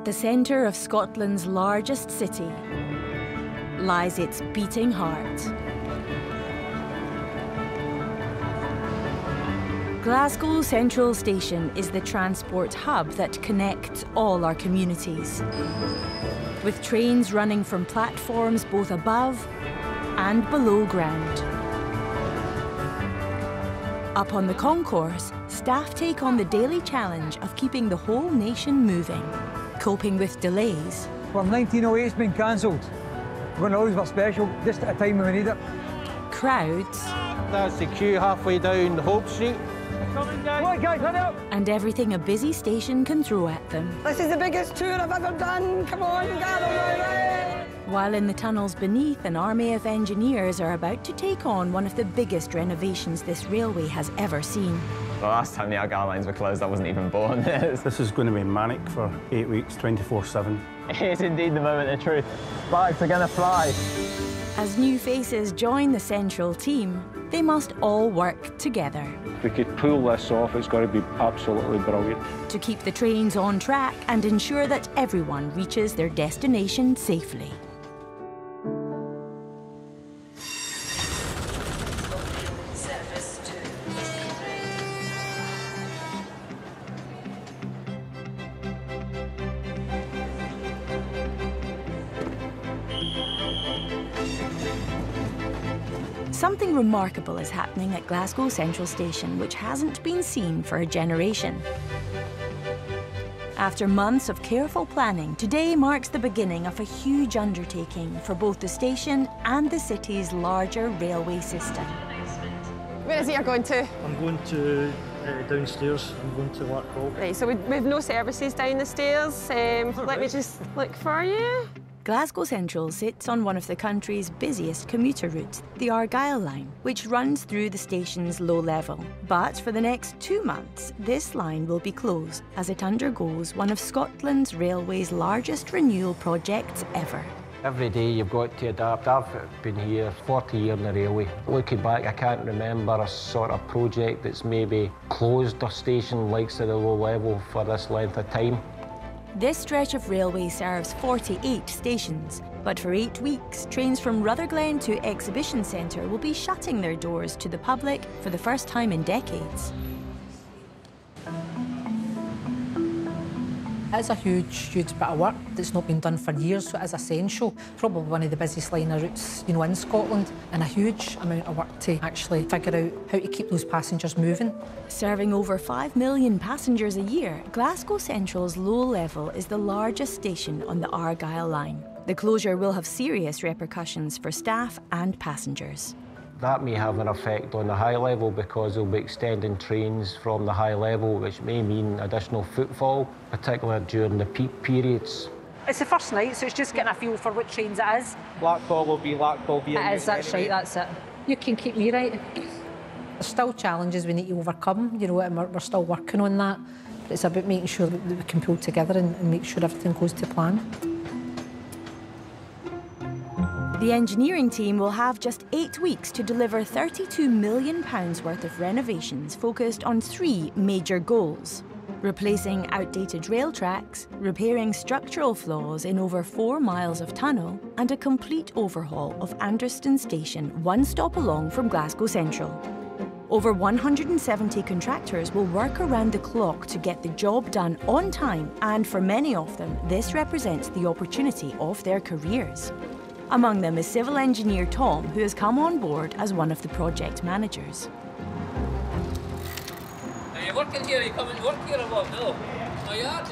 At the centre of Scotland's largest city lies its beating heart. Glasgow Central Station is the transport hub that connects all our communities. With trains running from platforms both above and below ground. Up on the concourse, staff take on the daily challenge of keeping the whole nation moving, coping with delays. From 1908 it's been cancelled. We're going to always be special, just at a time when we need it. Crowds. That's the queue halfway down Hope Street. Coming guys. Come on, guys, hurry up. And everything a busy station can throw at them. This is the biggest tour I've ever done. Come on, gather round. While in the tunnels beneath, an army of engineers are about to take on one of the biggest renovations this railway has ever seen. The last time the Argyle lines were closed, I wasn't even born. this is going to be manic for eight weeks, 24-7. It is indeed the moment of truth. Bikes are going to fly. As new faces join the central team, they must all work together. If we could pull this off, it's going to be absolutely brilliant. To keep the trains on track and ensure that everyone reaches their destination safely. Something remarkable is happening at Glasgow Central Station which hasn't been seen for a generation. After months of careful planning, today marks the beginning of a huge undertaking for both the station and the city's larger railway system. Where is it you're going to? I'm going to uh, downstairs. I'm going to Larkhall. Right, so we, we've no services down the stairs. Um, let right. me just look for you. Glasgow Central sits on one of the country's busiest commuter routes, the Argyle Line, which runs through the station's low level. But for the next two months, this line will be closed as it undergoes one of Scotland's railway's largest renewal projects ever. Every day you've got to adapt. I've been here 40 years in the railway. Looking back, I can't remember a sort of project that's maybe closed a station like the low level for this length of time. This stretch of railway serves 48 stations, but for eight weeks, trains from Rutherglen to Exhibition Centre will be shutting their doors to the public for the first time in decades. It's a huge, huge bit of work that's not been done for years, so it is essential. Probably one of the busiest liner routes, you know, in Scotland, and a huge amount of work to actually figure out how to keep those passengers moving. Serving over 5 million passengers a year, Glasgow Central's low level is the largest station on the Argyle line. The closure will have serious repercussions for staff and passengers. That may have an effect on the high level because they'll be extending trains from the high level, which may mean additional footfall, particularly during the peak periods. It's the first night, so it's just getting a feel for what trains it is. Larkhall will be Larkhall. It is, that's right, that's it. You can keep me right. There's still challenges we need to overcome, you know, and we're, we're still working on that. But it's about making sure that we can pull together and, and make sure everything goes to plan. The engineering team will have just eight weeks to deliver £32 million worth of renovations focused on three major goals. Replacing outdated rail tracks, repairing structural flaws in over four miles of tunnel, and a complete overhaul of Anderston Station, one stop along from Glasgow Central. Over 170 contractors will work around the clock to get the job done on time, and for many of them, this represents the opportunity of their careers. Among them is civil engineer Tom, who has come on board as one of the project managers. Are you working here? Are you coming to work here or what? No. No, you aren't.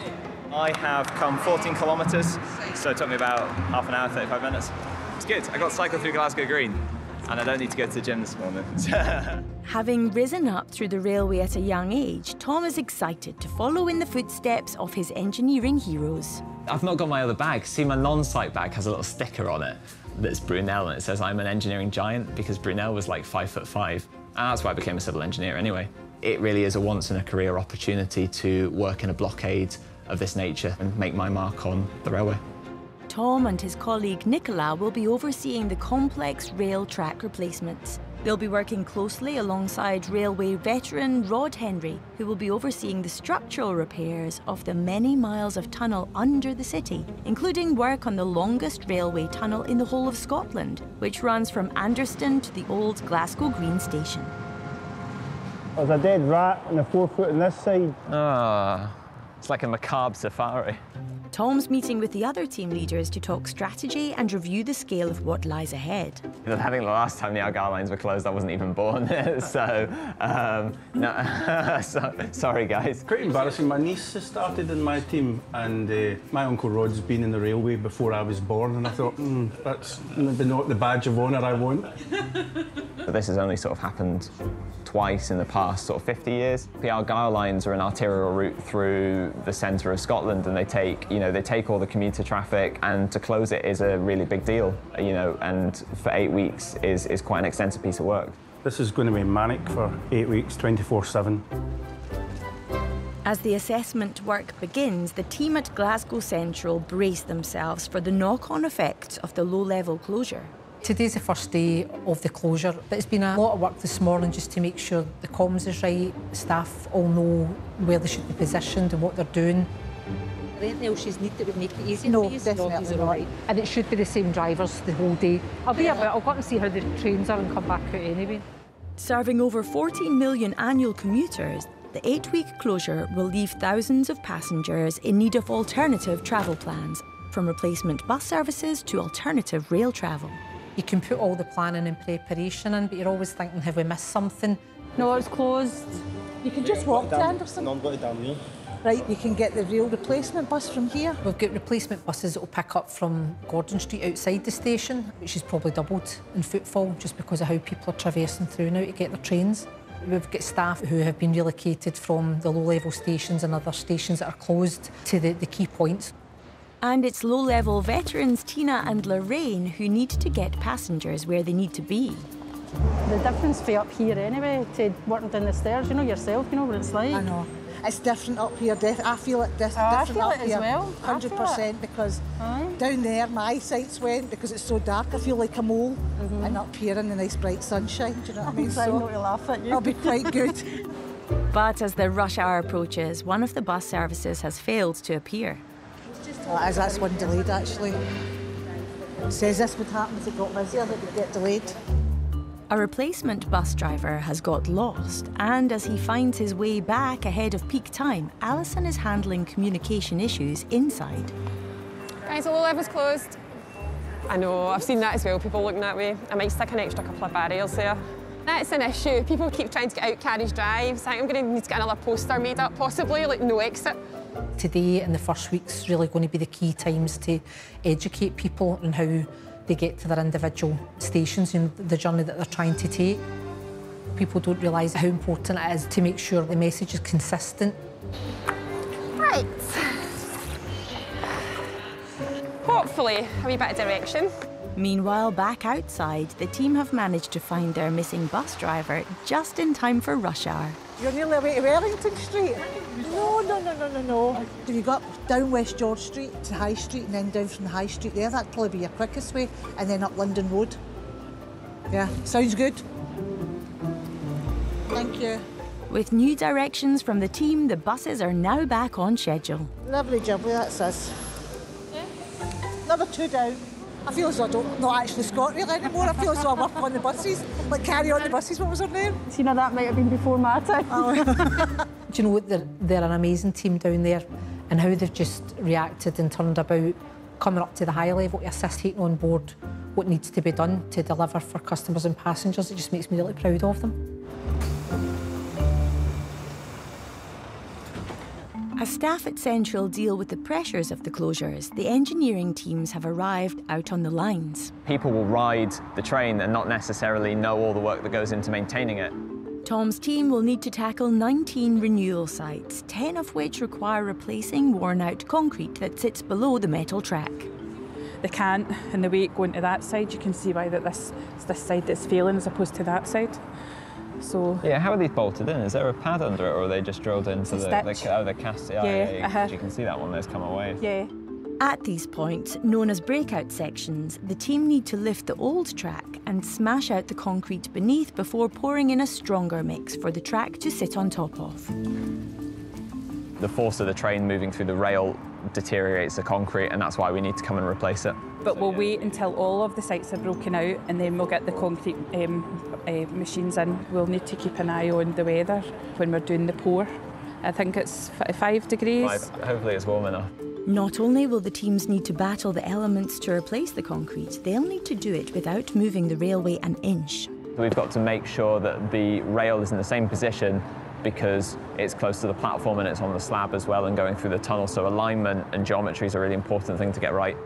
I have come 14 kilometres, so it took me about half an hour, 35 minutes. It's good. I got to cycle through Glasgow Green, and I don't need to go to the gym this morning. Having risen up through the railway at a young age, Tom is excited to follow in the footsteps of his engineering heroes. I've not got my other bag. See, my non-site bag has a little sticker on it that's Brunel, and it says I'm an engineering giant because Brunel was like five foot five. And that's why I became a civil engineer anyway. It really is a once-in-a-career opportunity to work in a blockade of this nature and make my mark on the railway. Tom and his colleague Nicola will be overseeing the complex rail track replacements. They'll be working closely alongside railway veteran Rod Henry, who will be overseeing the structural repairs of the many miles of tunnel under the city, including work on the longest railway tunnel in the whole of Scotland, which runs from Anderston to the old Glasgow Green Station. There's a dead rat on the forefoot on this side. Ah, it's like a macabre safari. Tom's meeting with the other team leaders to talk strategy and review the scale of what lies ahead. I think the last time the Argyle lines were closed, I wasn't even born. so, um, no, so, sorry, guys. Pretty embarrassing. My niece has started in my team, and uh, my uncle Rod's been in the railway before I was born, and I thought, hmm, that's maybe not the badge of honour I want. But this has only sort of happened twice in the past sort of 50 years. The Argyle lines are an arterial route through the centre of Scotland and they take, you know, they take all the commuter traffic and to close it is a really big deal, you know, and for eight weeks is, is quite an extensive piece of work. This is going to be manic for eight weeks, 24-7. As the assessment work begins, the team at Glasgow Central brace themselves for the knock-on effects of the low-level closure. Today's the first day of the closure, but it's been a lot of work this morning just to make sure the comms is right, staff all know where they should be positioned and what they're doing. Anything else you need that would make it easier No, for you? definitely these are not. And it should be the same drivers the whole day. I'll be about, I'll go up and see how the trains are and come back out anyway. Serving over 14 million annual commuters, the eight-week closure will leave thousands of passengers in need of alternative travel plans, from replacement bus services to alternative rail travel. You can put all the planning and preparation in, but you're always thinking, have we missed something? No, it's closed. You can just walk to Anderston. No, I'm going down here. Right, you can get the real replacement bus from here. We've got replacement buses that will pick up from Gordon Street outside the station, which is probably doubled in footfall just because of how people are traversing through now to get their trains. We've got staff who have been relocated from the low-level stations and other stations that are closed to the, the key points. And it's low-level veterans Tina and Lorraine who need to get passengers where they need to be. The difference for up here anyway to working down the stairs, you know yourself, you know what it's like. I know. It's different up here. Def- I feel it dif- Oh, I different feel up it as here. well. Hundred percent because down there my sights went because it's so dark. I feel like a mole, Mhm. and up here in the nice bright sunshine. Do you know what I mean? I'm trying not to laugh at you. I'll be quite good. But as the rush hour approaches, one of the bus services has failed to appear. That is, that's one delayed actually. It says this would happen if it got busier, that would get delayed. A replacement bus driver has got lost, and as he finds his way back ahead of peak time, Alison is handling communication issues inside. Guys, the low level's closed. I know, I've seen that as well, people looking that way. I might stick an extra couple of barriers there. That's an issue. People keep trying to get out carriage drives. I think I'm going to need to get another poster made up, possibly, like no exit. Today and the first week's really going to be the key times to educate people on how they get to their individual stations and the journey that they're trying to take. People don't realise how important it is to make sure the message is consistent. Right. Hopefully, a wee bit of direction. Meanwhile, back outside, the team have managed to find their missing bus driver just in time for rush hour. You're nearly away to Wellington Street. No, no, no, no, no, no. If you go up down West George Street to High Street and then down from the High Street there, that'd probably be your quickest way, and then up London Road. Yeah, sounds good. Thank you. With new directions from the team, the buses are now back on schedule. Lovely jubbly, that's us. Yeah. Another two down. I feel as though I don't not actually ScotRail anymore. I feel as though I work on the buses. Like carry on the buses, what was her name? Tina, that might have been before my time. Oh, Do you know what? They're, they're an amazing team down there and how they've just reacted and turned about coming up to the high level to assist taking on board what needs to be done to deliver for customers and passengers. It just makes me really proud of them. As staff at Central deal with the pressures of the closures, the engineering teams have arrived out on the lines. People will ride the train and not necessarily know all the work that goes into maintaining it. Tom's team will need to tackle 19 renewal sites, 10 of which require replacing worn out concrete that sits below the metal track. The can't, and the weight going to that side, you can see why that this this side that's failing as opposed to that side. So Yeah, how are these bolted in? Is there a pad under it, or are they just drilled into the, a the, stitch. oh, the cast? Yeah, Yeah, yeah, yeah, 'cause uh-huh. you can see that one that's come away. yeah, At these points, known as breakout sections, the team need to lift the old track and smash out the concrete beneath before pouring in a stronger mix for the track to sit on top of. The force of the train moving through the rail deteriorates the concrete, and that's why we need to come and replace it. But we'll wait until all of the sites are broken out and then we'll get the concrete um, uh, machines in. We'll need to keep an eye on the weather when we're doing the pour. I think it's five degrees. Five, hopefully it's warm enough. Not only will the teams need to battle the elements to replace the concrete, they'll need to do it without moving the railway an inch. We've got to make sure that the rail is in the same position because it's close to the platform and it's on the slab as well and going through the tunnel. So alignment and geometry is a really important thing to get right.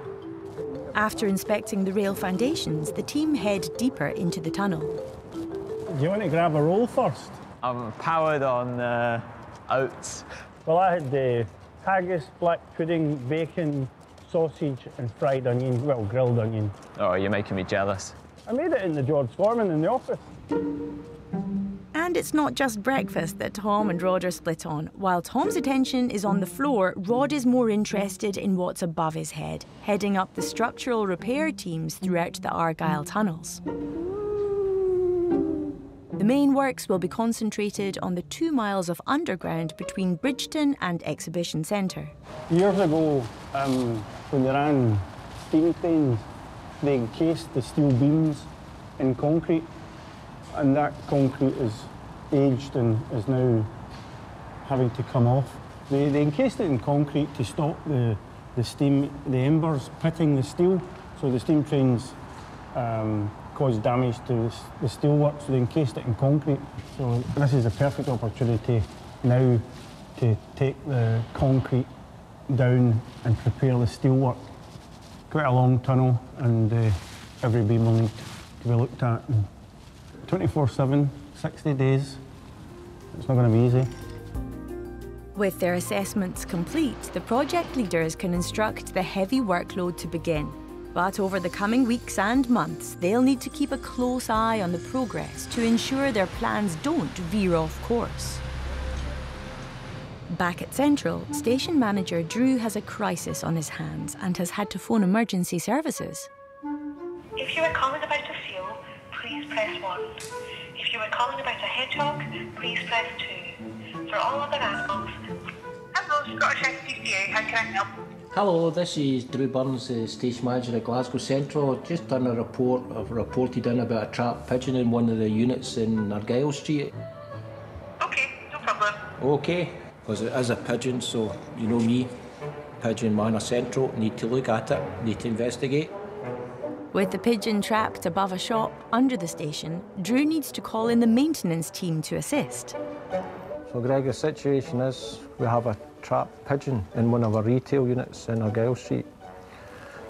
After inspecting the rail foundations, the team head deeper into the tunnel. Do you want to grab a roll first? I'm powered on uh, oats. Well, I had the haggis, black pudding, bacon, sausage and fried onion, well, grilled onion. Oh, you're making me jealous. I made it in the George Foreman in the office. And it's not just breakfast that Tom and Rod are split on. While Tom's attention is on the floor, Rod is more interested in what's above his head, heading up the structural repair teams throughout the Argyle tunnels. The main works will be concentrated on the two miles of underground between Bridgeton and Exhibition Centre. Years ago, um, when they ran steam trains, they encased the steel beams in concrete, and that concrete is aged and is now having to come off. They, they encased it in concrete to stop the, the steam, the embers pitting the steel, so the steam trains um, cause damage to the, the steelwork, so they encased it in concrete. So this is a perfect opportunity now to take the concrete down and prepare the steelwork. Quite a long tunnel, and uh, every beam will need to be looked at 24-7, 60 days. It's not going to be easy. With their assessments complete, the project leaders can instruct the heavy workload to begin. But over the coming weeks and months, they'll need to keep a close eye on the progress to ensure their plans don't veer off course. Back at Central, station manager Drew has a crisis on his hands and has had to phone emergency services. If you are calling about a seal, please press 1. If you are calling about a hedgehog, please press 2. For all other animals, hello, Scottish SPCA, how can I help? Hello, this is Drew Burns, the station manager at Glasgow Central. I've just done a report. I've reported in about a trapped pigeon in one of the units in Argyle Street. Okay, no problem. Okay, because it is a pigeon, so you know me, pigeon man of Central, need to look at it, need to investigate. With the pigeon trapped above a shop under the station, Drew needs to call in the maintenance team to assist. So Greg, the situation is we have a trapped pigeon in one of our retail units in Argyle Street.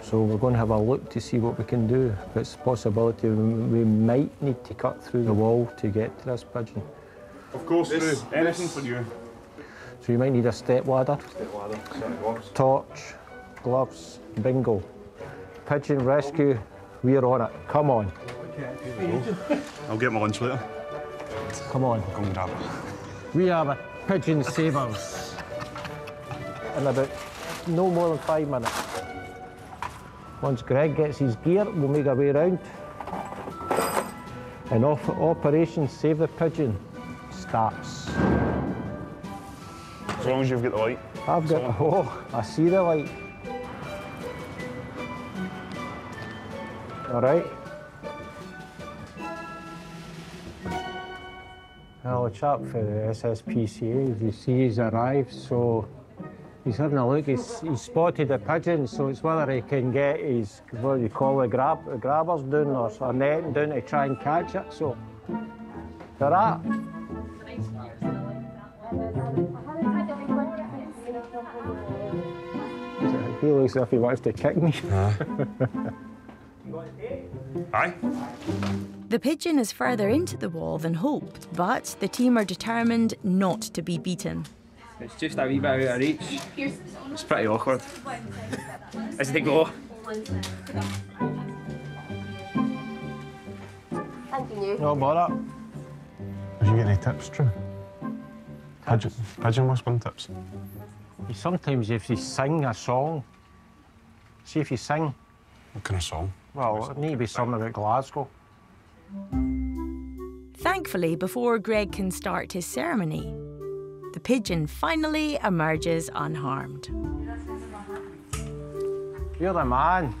So we're going to have a look to see what we can do. It's a possibility we might need to cut through the wall to get to this pigeon. Of course, Drew. Anything for you. So you might need a step ladder, Step ladder, torch, gloves, bingo. Pigeon rescue, we're on it. Come on. I'll get my lunch later. Come on. Go and grab it. We are the pigeon savers. In about no more than five minutes. Once Greg gets his gear, we'll make our way around. And off Operation Save the Pigeon starts. As long as you've got the light. I've got, oh, I see the light. All right. The chap for the SSPCA, you see he's arrived, so he's having a look. He's, he's spotted a pigeon, so it's whether he can get his, what do you call it, grab, grabbers down or a net down to try and catch it. So, for that. He looks as if he wants to kick me. Aye. The pigeon is further into the wall than hoped, but the team are determined not to be beaten. It's just a wee bit out of reach. It's pretty awkward. As they go. No bother. Did you get any tips, Drew? Pigeon, pigeon whispering tips. Sometimes if you sing a song, See if you sing. What kind of song? Well, it need to be something about Glasgow. Thankfully, before Greg can start his ceremony, the pigeon finally emerges unharmed. You're the man.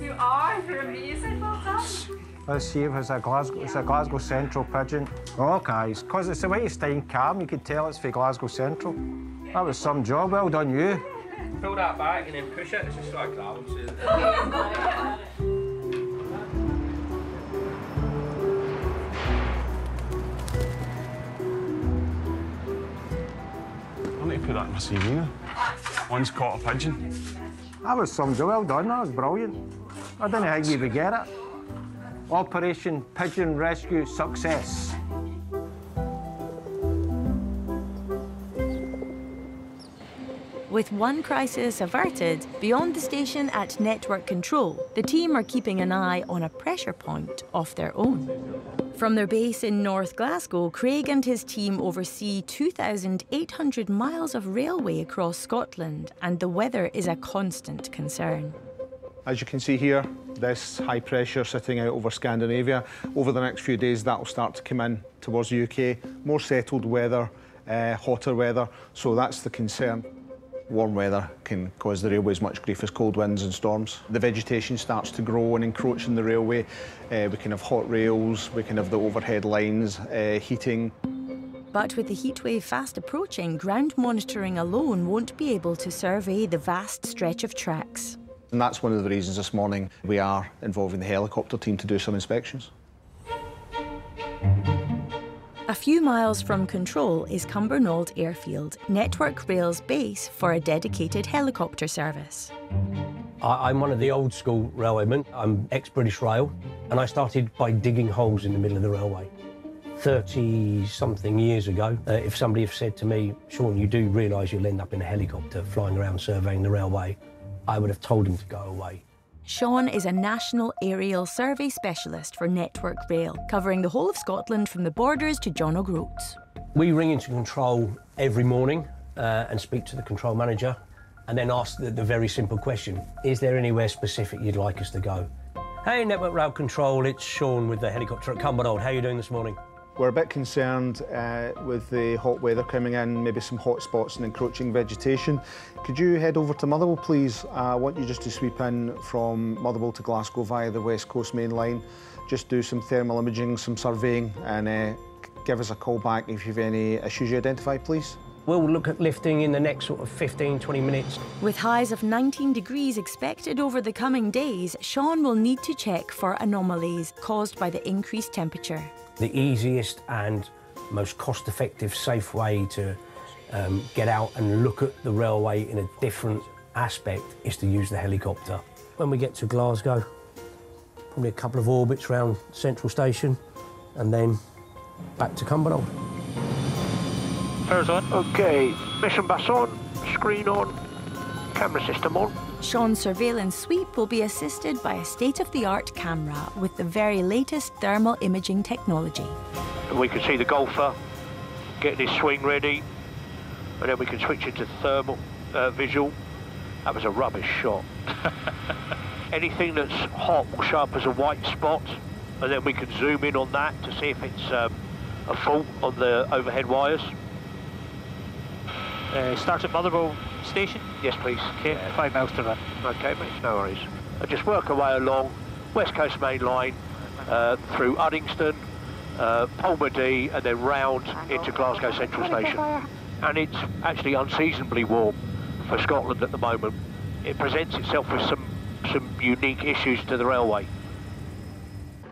You are, you're amazing, well done. Let's see if it's a Glasgow, it's a Glasgow Central pigeon. Oh, guys, because it's the way you staying calm, you could tell it's for Glasgow Central. That was some job, well done you. Pull that back and then push it. It's just like grab put that in my CV now. One's caught a pigeon. That was some job, well done, that was brilliant. I didn't think we would get it. Operation Pigeon Rescue success. With one crisis averted, beyond the station at network control, the team are keeping an eye on a pressure point of their own. From their base in North Glasgow, Craig and his team oversee 2,800 miles of railway across Scotland, and the weather is a constant concern. As you can see here, this high pressure sitting out over Scandinavia. Over the next few days, that will start to come in towards the UK. More settled weather, uh, hotter weather, so that's the concern. Warm weather can cause the railways much grief as cold winds and storms. The vegetation starts to grow and encroach in the railway. Uh, we can have hot rails, we can have the overhead lines, uh, heating. But with the heatwave fast approaching, ground monitoring alone won't be able to survey the vast stretch of tracks. And that's one of the reasons this morning we are involving the helicopter team to do some inspections. A few miles from Control is Cumbernauld Airfield, Network Rail's base for a dedicated helicopter service. I, am one of the old school railwaymen. I'm ex-British Rail, and I started by digging holes in the middle of the railway. 30-something years ago, uh, if somebody had said to me, Sean, you do realise you'll end up in a helicopter flying around surveying the railway, I would have told him to go away. Sean is a national aerial survey specialist for Network Rail, covering the whole of Scotland from the borders to John O'Groats. We ring into control every morning uh, and speak to the control manager and then ask the, the very simple question, is there anywhere specific you'd like us to go? Hey, Network Rail Control, it's Sean with the helicopter at Cumbernauld. How are you doing this morning? We're a bit concerned uh, with the hot weather coming in, maybe some hot spots and encroaching vegetation. Could you head over to Motherwell, please? Uh, I want you just to sweep in from Motherwell to Glasgow via the West Coast Main Line. Just do some thermal imaging, some surveying, and uh, give us a call back if you have any issues you identify, please. We'll look at lifting in the next sort of 15, 20 minutes. With highs of 19 degrees expected over the coming days, Sean will need to check for anomalies caused by the increased temperature. The easiest and most cost-effective, safe way to um, get out and look at the railway in a different aspect is to use the helicopter. When we get to Glasgow, probably a couple of orbits around Central Station and then back to Cumbernauld. Fairs on. OK, mission bus on, screen on, camera system on. Sean's surveillance sweep will be assisted by a state-of-the-art camera with the very latest thermal imaging technology. We can see the golfer getting his swing ready, and then we can switch into thermal uh, visual. That was a rubbish shot. Anything that's hot will show up as a white spot, and then we can zoom in on that to see if it's um, a fault on the overhead wires. Uh, start at Motherwell Station? Yes, please. Okay, five miles to run. Okay, mate, no worries. I just work away along West Coast Main Line uh, through Uddingston, uh, Polmadie, and then round into Glasgow Central Station. And it's actually unseasonably warm for Scotland at the moment. It presents itself with some, some unique issues to the railway.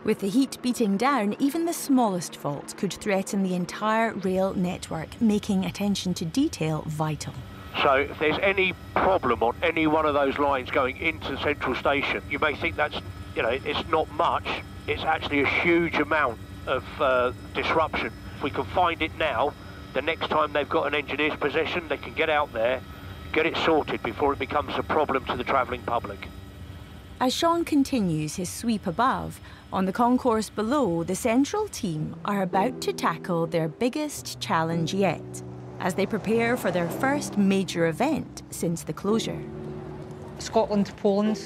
With the heat beating down, even the smallest fault could threaten the entire rail network, making attention to detail vital. So if there's any problem on any one of those lines going into Central Station, you may think that's, you know, it's not much. It's actually a huge amount of uh, disruption. If we can find it now, the next time they've got an engineer's possession, they can get out there, get it sorted before it becomes a problem to the travelling public. As Sean continues his sweep above, on the concourse below, the central team are about to tackle their biggest challenge yet as they prepare for their first major event since the closure. Scotland-Poland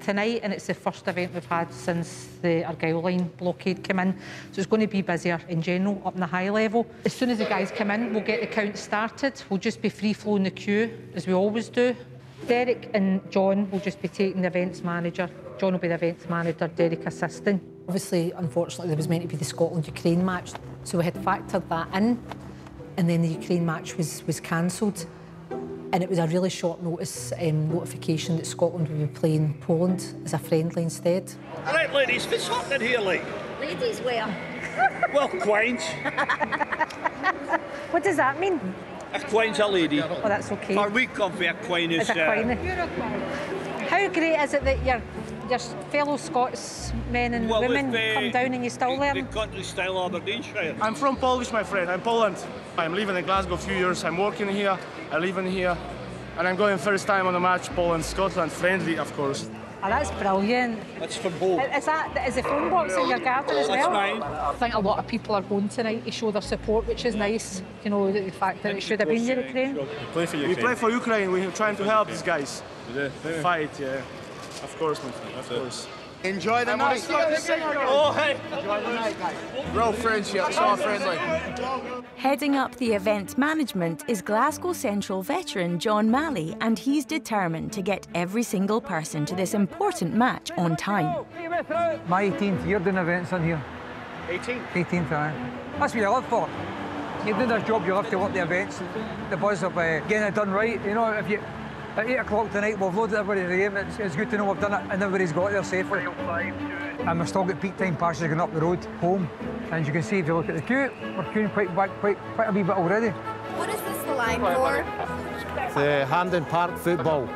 tonight, and it's the first event we've had since the Argyle line blockade came in. So it's going to be busier in general up in the high level. As soon as the guys come in, we'll get the count started. We'll just be free-flowing the queue, as we always do. Derek and John will just be taking the events manager. John will be the events manager, Derek assisting. Obviously, unfortunately, there was meant to be the Scotland-Ukraine match, so we had factored that in, and then the Ukraine match was, was cancelled. And it was a really short notice um, notification that Scotland would be playing Poland as a friendly instead. All right, ladies, what's happening here, like? Ladies wear. Well, quines. What does that mean? A quine's a lady. Oh, that's okay. Where we come from, a quine is... As a uh, quine. How great is it that your your fellow Scotsmen and Well, women with, uh, come down and you still learn? the country style Aberdeenshire. I'm from Polish, my friend. I'm Poland. I'm living in Glasgow a few years. I'm working here. I live in here. And I'm going first time on a match, Poland, Scotland, friendly, of course. Oh, that's brilliant. That's from both. Is that is the phone box in your garden as well? That's well? mine. I think a lot of people are going tonight to show their support, which is nice. You know, the fact that it should have been Ukraine. Play for Ukraine. We play for Ukraine. We're trying to help these guys. Fight, yeah. Of course, my friend, of course. Enjoy the night. Oh, hey. Real friendship, so friendly. Heading up the event management is Glasgow Central veteran John Malley, and he's determined to get every single person to this important match on time. My 18th year doing events in here. 18? 18th, aye. That's what you live for. You're doing this job, you love to work the events, the buzz of uh, getting it done right. You know, if you at 8 o'clock tonight, we've loaded everybody to the game, it's, it's good to know we've done it and everybody's got there safely. And we've still got peak time passes going up the road home. And as you can see, if you look at the queue, we're queuing quite back, quite, quite a wee bit already. What is this line for? The uh, Hampden Park football.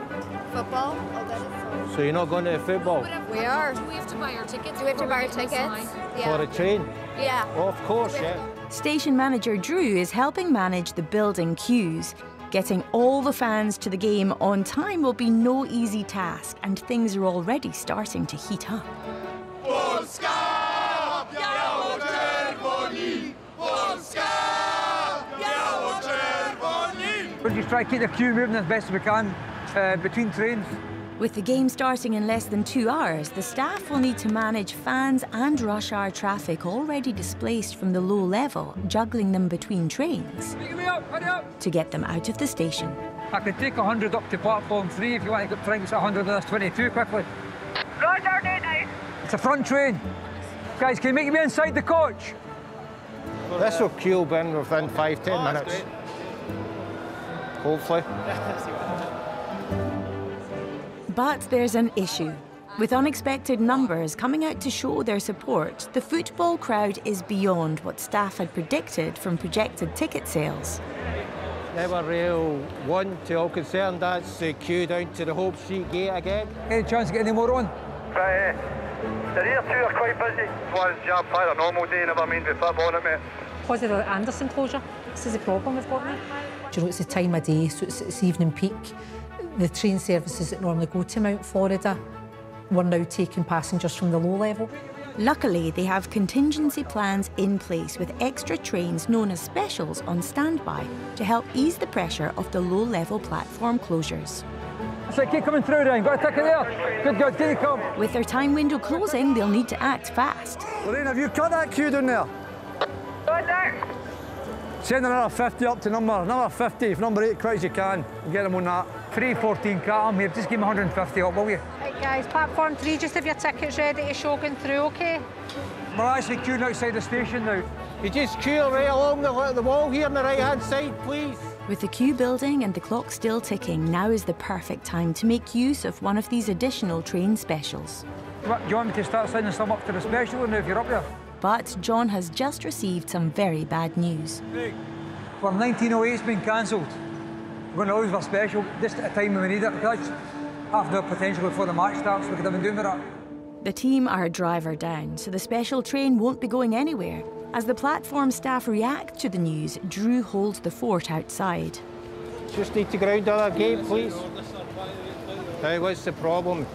Football? Oh, so. So you're not going to the football? We are. Do we have to buy our tickets? Do we have to buy our tickets? For a train? Yeah. Oh, of course, yeah. Station manager Drew is helping manage the building queues. Getting all the fans to the game on time will be no easy task, and things are already starting to heat up. We'll just try to keep the queue moving as best we can uh, between trains. With the game starting in less than two hours, the staff will need to manage fans and rush hour traffic already displaced from the low level, juggling them between trains to get them out of the station. I could take 100 up to platform 3 if you want to try and get 100 on this 22 quickly. Roger, day It's a front train. Guys, can you make me inside the coach? This will queue in within five, ten minutes. Hopefully. But there's an issue. With unexpected numbers coming out to show their support, the football crowd is beyond what staff had predicted from projected ticket sales. Never real one to all concerned. That's the queue down to the Hope Street gate again. Any chance to get any more on? Right, eh? the rear two are quite busy. One's jam packed a normal day, never mind with football on it, mate. Because of the Anderston closure, this is the problem we've got now. Do you know, it's the time of day, so it's, it's evening peak. The train services that normally go to Mount Florida were now taking passengers from the low level. Luckily, they have contingency plans in place with extra trains known as specials on standby to help ease the pressure of the low level platform closures. So keep coming through then, got a ticket there. Good, good, can you come? With their time window closing, they'll need to act fast. Lorraine, have you cut that queue down there? Send another 50 up to number, another 50, if number 8 quick as you can, get them on that. 314 cat, I'm here, just give me 150 up, will you? Right, guys, platform three, just have your tickets ready to show going through, OK? We're actually queuing outside the station now. You just queue right along the, the wall here on the right-hand side, please. With the queue building and the clock still ticking, now is the perfect time to make use of one of these additional train specials. What, do you want me to start sending some up to the special now if you're up there? But John has just received some very bad news. Well, 1908's been cancelled. We're going to lose our special just at a time when we need it. That's half the potential before the match starts. We could have been doing that. The team are a driver down, so the special train won't be going anywhere. As the platform staff react to the news, Drew holds the fort outside. Just need to ground other gate, please. Hey, what's the problem?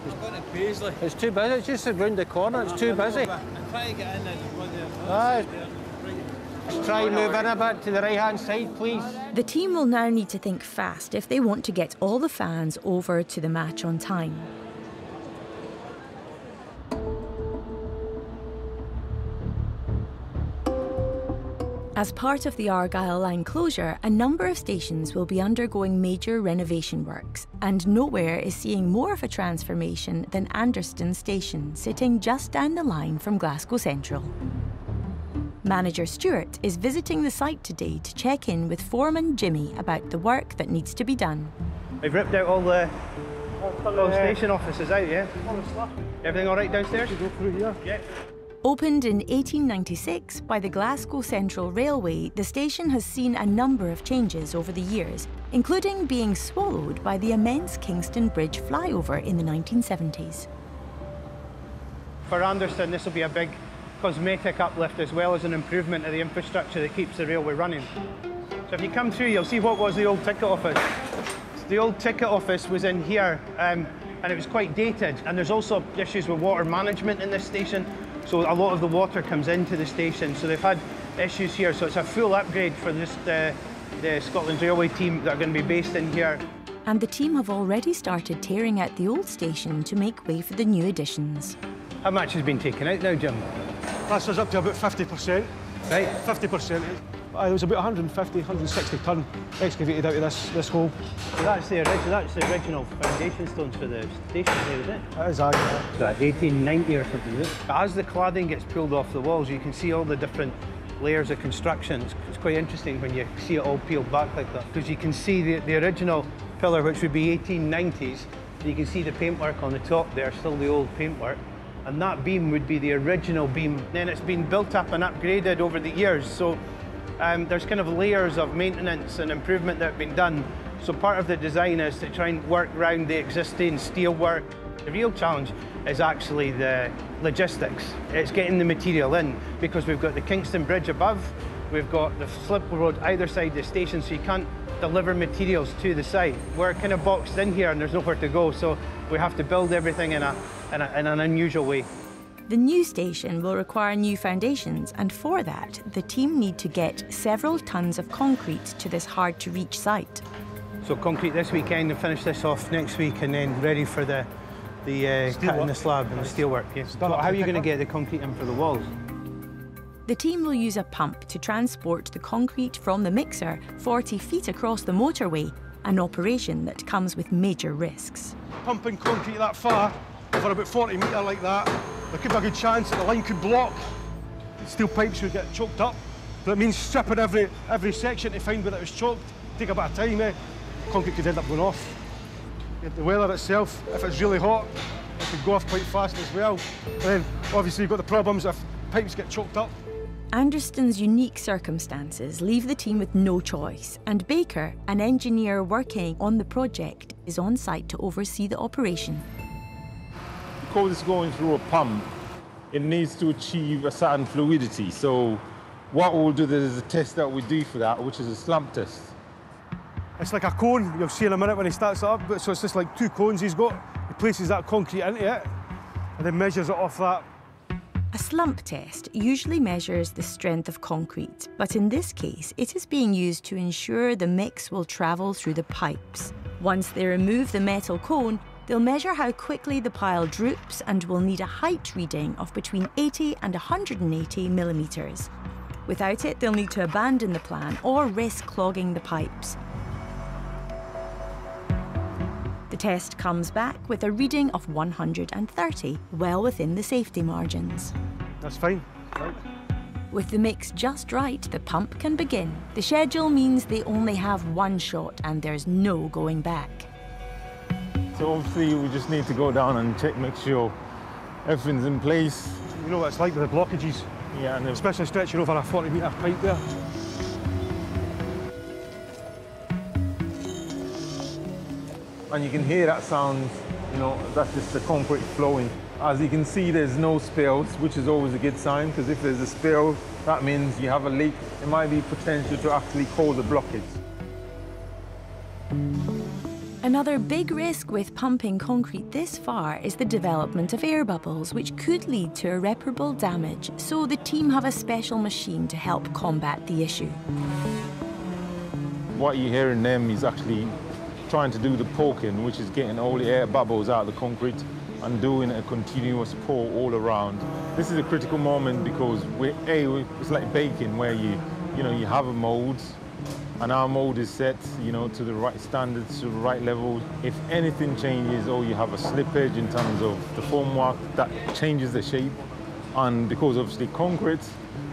It's too busy. It's just around the corner. It's too busy. Aye. Let's try move in a bit to the right-hand side, please. The team will now need to think fast if they want to get all the fans over to the match on time. As part of the Argyle line closure, a number of stations will be undergoing major renovation works, and nowhere is seeing more of a transformation than Anderston Station, sitting just down the line from Glasgow Central. Manager Stewart is visiting the site today to check in with foreman Jimmy about the work that needs to be done. We've ripped out all the all the station offices out, yeah? Everything all right downstairs? Go through here. Yeah. Opened in 1896 by the Glasgow Central Railway, the station has seen a number of changes over the years, including being swallowed by the immense Kingston Bridge flyover in the 1970s. For Anderston, this will be a big cosmetic uplift as well as an improvement of the infrastructure that keeps the railway running. So if you come through, you'll see what was the old ticket office. The old ticket office was in here, um, and it was quite dated. And there's also issues with water management in this station. So a lot of the water comes into the station. So they've had issues here. So it's a full upgrade for this, the, the Scotland Railway team that are going to be based in here. And the team have already started tearing out the old station to make way for the new additions. How much has been taken out now, Jim? That's us up to about 50%. Right. 50%. Uh, there was about 150, 160 tonne excavated out of this, this hole. So that's the original. That's the original foundation stones for the station there, is it? That is, aye. That 1890 or something. Is it? As the cladding gets pulled off the walls, you can see all the different layers of construction. It's, it's quite interesting when you see it all peeled back like that, because you can see the, the original pillar, which would be 1890s. You can see the paintwork on the top there, still the old paintwork. And that beam would be the original beam. Then it's been built up and upgraded over the years. So um, there's kind of layers of maintenance and improvement that have been done. So part of the design is to try and work around the existing steelwork. The real challenge is actually the logistics. It's getting the material in because we've got the Kingston Bridge above, we've got the slip road either side of the station, so you can't deliver materials to the site. We're kind of boxed in here and there's nowhere to go, so we have to build everything in, a, in, a, in an unusual way. The new station will require new foundations, and for that, the team need to get several tons of concrete to this hard to reach site. So concrete this weekend and finish this off next week and then ready for the, the uh, cutting the slab and the steelwork. Yes. So how are you going to get the concrete in for the walls? The team will use a pump to transport the concrete from the mixer 40 feet across the motorway, an operation that comes with major risks. Pumping concrete that far for about 40 metre like that, there could be a good chance that the line could block. Steel pipes would get choked up. But it means stripping every every section to find where it was choked. Take a bit of time, eh? Concrete could end up going off. The weather itself, if it's really hot, it could go off quite fast as well. And then obviously you've got the problems if pipes get choked up. Anderston's unique circumstances leave the team with no choice, and Baker, an engineer working on the project, is on site to oversee the operation. Because it's going through a pump, it needs to achieve a certain fluidity. So what we'll do, there's a test that we do for that, which is a slump test. It's like a cone, you'll see in a minute when he starts it up, but so it's just like two cones he's got. He places that concrete into it and then measures it off that. A slump test usually measures the strength of concrete, but in this case, it is being used to ensure the mix will travel through the pipes. Once they remove the metal cone, they'll measure how quickly the pile droops and will need a height reading of between 80 and 180 millimetres. Without it, they'll need to abandon the plan or risk clogging the pipes. The test comes back with a reading of 130, well within the safety margins. That's fine. Right. With the mix just right, the pump can begin. The schedule means they only have one shot and there's no going back. So obviously we just need to go down and check, make sure everything's in place. You know what it's like with the blockages. Yeah, and especially stretching over a 40 metre pipe there. And you can hear that sound, you know, that's just the concrete flowing. As you can see, there's no spills, which is always a good sign, because if there's a spill, that means you have a leak. It might be potential to actually cause a blockage. Another big risk with pumping concrete this far is the development of air bubbles, which could lead to irreparable damage, so the team have a special machine to help combat the issue. What you're hearing them is actually trying to do the poking, which is getting all the air bubbles out of the concrete and doing a continuous pour all around. This is a critical moment because we a, it's like baking where you, you know, you have a mold and our mold is set, you know, to the right standards, to the right level. If anything changes or you have a slippage in terms of the formwork, that changes the shape. And because obviously concrete,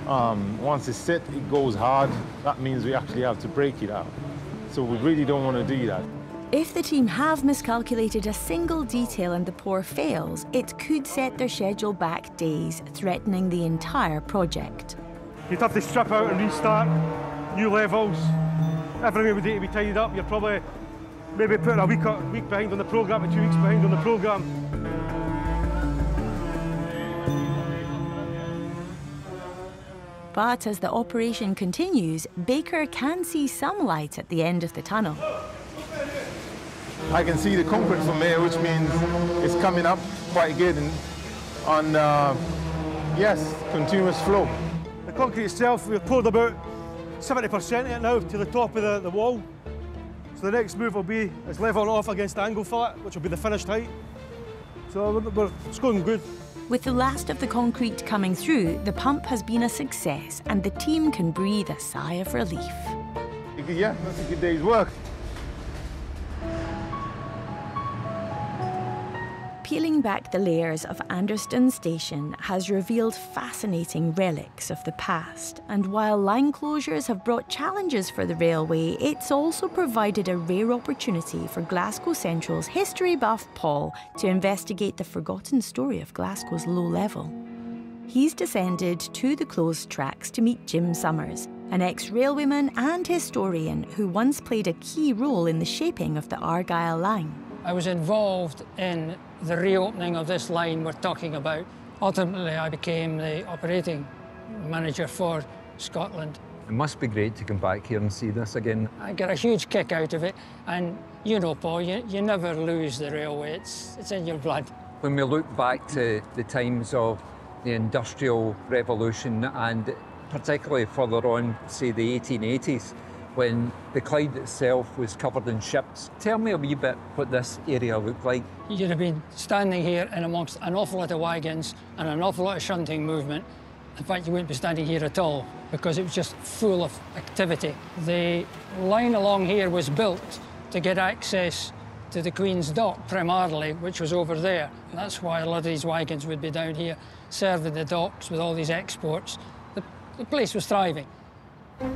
um, once it's set, it goes hard. That means we actually have to break it out. So we really don't want to do that. If the team have miscalculated a single detail and the pour fails, it could set their schedule back days, threatening the entire project. You'd have to strip out and restart, new levels. Everything would need to be tidied up. You're probably maybe putting a week, a week behind on the programme, or two weeks behind on the programme. But as the operation continues, Baker can see some light at the end of the tunnel. I can see the concrete from here, which means it's coming up quite good and on, uh, yes, continuous flow. The concrete itself, we've poured about 70% of it now to the top of the, the wall. So the next move will be is leveling off against the angle fillet, which will be the finished height. So we're, we're, it's going good. With the last of the concrete coming through, the pump has been a success and the team can breathe a sigh of relief. Yeah, that's a good day's work. Peeling back the layers of Anderston Station has revealed fascinating relics of the past, and while line closures have brought challenges for the railway, it's also provided a rare opportunity for Glasgow Central's history buff Paul to investigate the forgotten story of Glasgow's low level. He's descended to the closed tracks to meet Jim Summers, an ex railwayman and historian who once played a key role in the shaping of the Argyle line. I was involved in the reopening of this line we're talking about. Ultimately, I became the operating manager for Scotland. It must be great to come back here and see this again. I get a huge kick out of it, and you know, Paul, you, you never lose the railway. It's, it's in your blood. When we look back to the times of the Industrial Revolution and particularly further on, say, the 1880s, when the Clyde itself was covered in ships. Tell me a wee bit what this area looked like. You'd have been standing here in amongst an awful lot of wagons and an awful lot of shunting movement. In fact, you wouldn't be standing here at all because it was just full of activity. The line along here was built to get access to the Queen's Dock primarily, which was over there. And that's why a lot of these wagons would be down here serving the docks with all these exports. The, the place was thriving.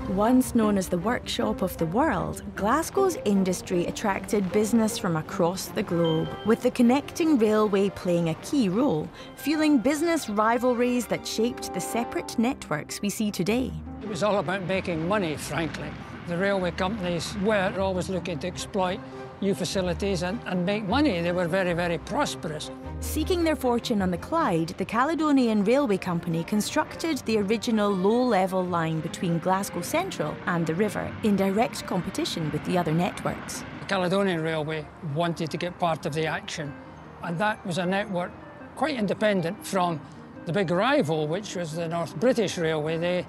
Once known as the workshop of the world, Glasgow's industry attracted business from across the globe, with the connecting railway playing a key role, fueling business rivalries that shaped the separate networks we see today. It was all about making money, frankly. The railway companies were always looking to exploit new facilities and, and make money. They were very, very prosperous. Seeking their fortune on the Clyde, the Caledonian Railway Company constructed the original low-level line between Glasgow Central and the river in direct competition with the other networks. The Caledonian Railway wanted to get part of the action, and that was a network quite independent from the big rival, which was the North British Railway. They,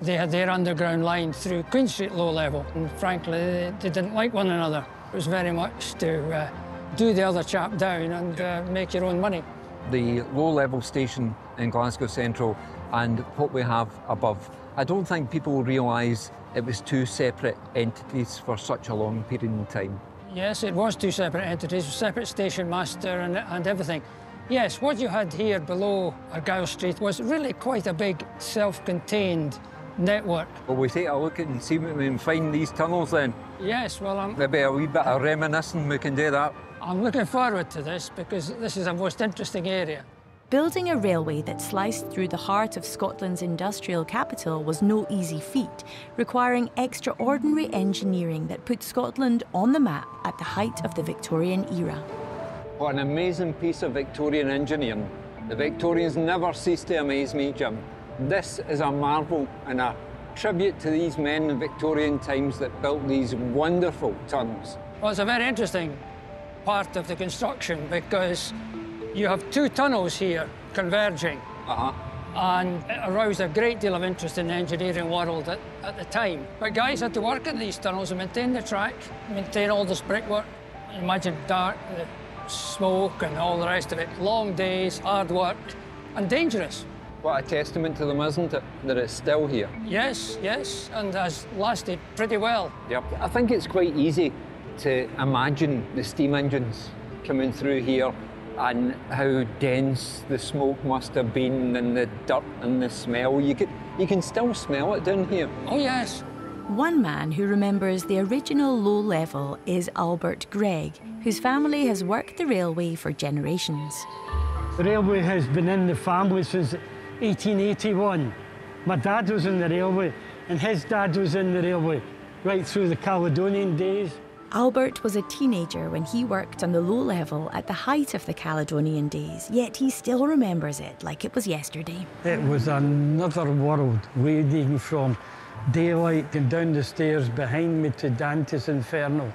they had their underground line through Queen Street low level, and frankly, they, they didn't like one another. It was very much to uh, do the other chap down and uh, make your own money. The low-level station in Glasgow Central and what we have above. I don't think people realise it was two separate entities for such a long period in time. Yes, it was two separate entities, separate station master and, and everything. Yes, what you had here below Argyle Street was really quite a big self-contained network. Will we take a look and see if we can find these tunnels then? Yes, well, I'm... Maybe a wee bit of reminiscing, we can do that. I'm looking forward to this because this is a most interesting area. Building a railway that sliced through the heart of Scotland's industrial capital was no easy feat, requiring extraordinary engineering that put Scotland on the map at the height of the Victorian era. What an amazing piece of Victorian engineering. The Victorians never ceased to amaze me, Jim. This is a marvel and a tribute to these men in Victorian times that built these wonderful tunnels. Well, it's a very interesting part of the construction because you have two tunnels here converging. Uh-huh. And it aroused a great deal of interest in the engineering world at, at the time. But guys had to work in these tunnels and maintain the track, maintain all this brickwork. Imagine dark, the smoke and all the rest of it. Long days, hard work, and dangerous. What a testament to them, isn't it? That it's still here. Yes, yes, and has lasted pretty well. Yep. I think it's quite easy to imagine the steam engines coming through here and how dense the smoke must have been and the dirt and the smell. You can, you can still smell it down here. Oh, yes. One man who remembers the original low level is Albert Gregg, whose family has worked the railway for generations. The railway has been in the family since 1881. My dad was in the railway, and his dad was in the railway right through the Caledonian days. Albert was a teenager when he worked on the low level at the height of the Caledonian days, yet he still remembers it like it was yesterday. It was another world, wading from daylight and down the stairs behind me to Dante's Inferno,